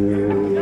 Música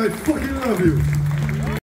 I fucking love you.